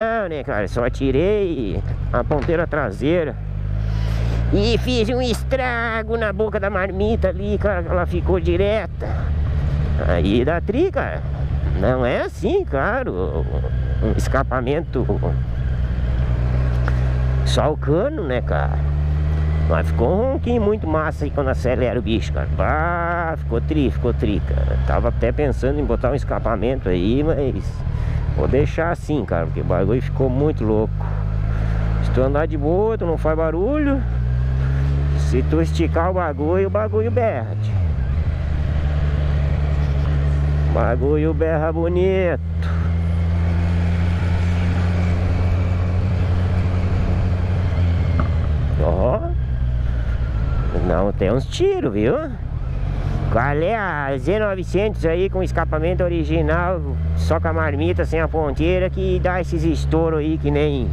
Não, né, cara? Só tirei a ponteira traseira. E fiz um estrago na boca da marmita ali, cara. Ela ficou direta. Aí da tri, cara. Não é assim, claro. Um escapamento. Só o cano, né, cara? Mas ficou um ronquinho muito massa aí quando acelera o bicho, cara. Bah, ficou tri, ficou tri, cara. Tava até pensando em botar um escapamento aí, mas vou deixar assim, cara, porque o bagulho ficou muito louco. Se tu andar de boa, tu não faz barulho. Se tu esticar o bagulho, o bagulho berra. O bagulho berra bonito. Ó. Não, tem uns tiros, viu? Qual é a Z900 aí com escapamento original, só com a marmita sem a ponteira que dá esses estouros aí que nem...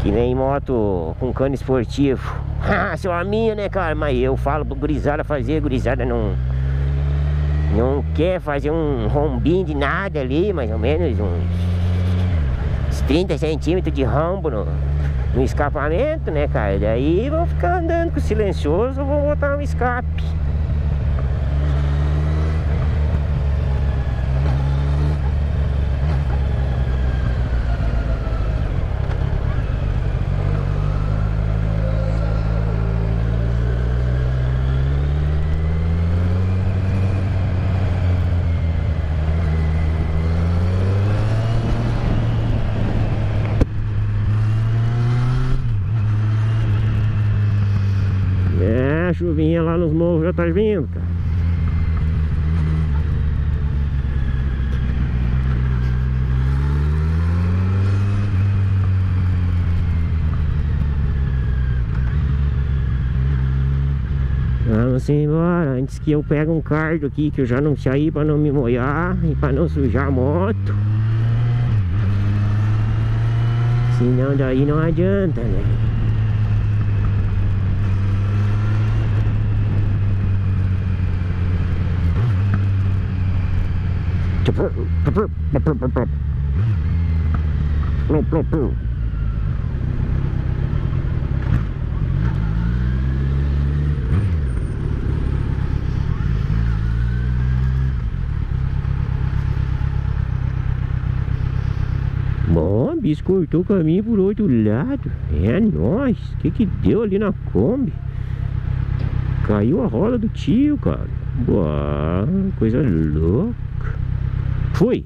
Que nem moto com cano esportivo. Ah, a minha, né, cara? Mas eu falo pro gurizada fazer, gurizada não... Não quer fazer um rombinho de nada ali, mais ou menos uns 30 centímetros de rombo no, no escapamento, né, cara? Daí vão ficar andando com silencioso, vão botar um escape. É, a chuvinha lá nos morros já tá vindo, cara. Vamos embora, antes que eu pegue um cardo aqui que eu já não saí pra não me molhar e pra não sujar a moto. Senão daí não adianta, né? Bom, bicho cortou o caminho por outro lado. É nóis. O que que deu ali na Kombi? Caiu a roda do tio, cara. Boa, coisa louca. Fui.